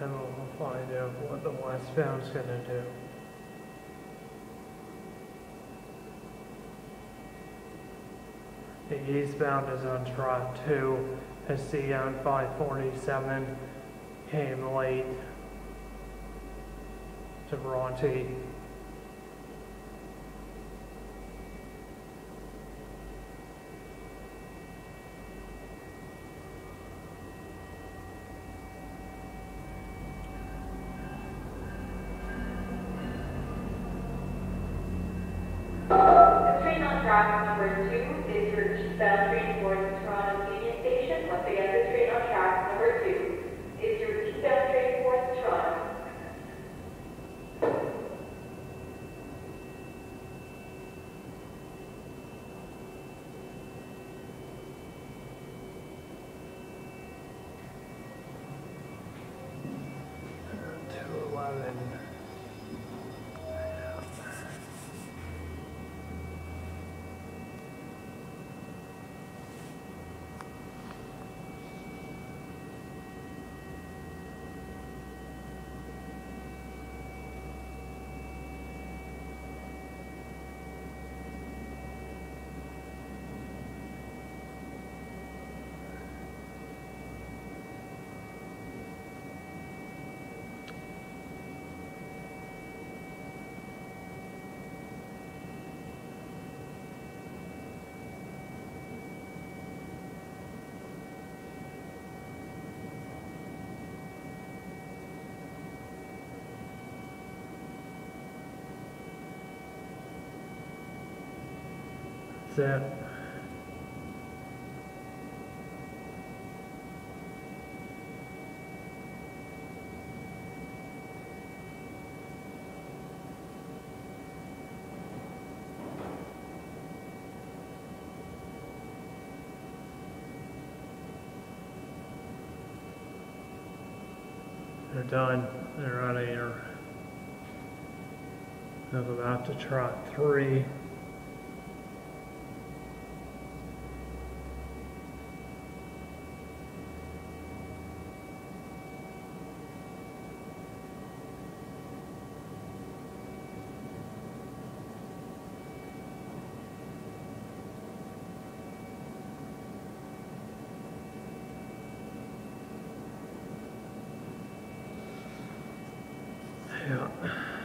And we'll find out what the westbound's gonna do. The eastbound is on track two, SC on five forty-seven came late to Bronte. Train number two is your eastbound train towards That's it. They're done. They're out of. I'm about to trot three. いや。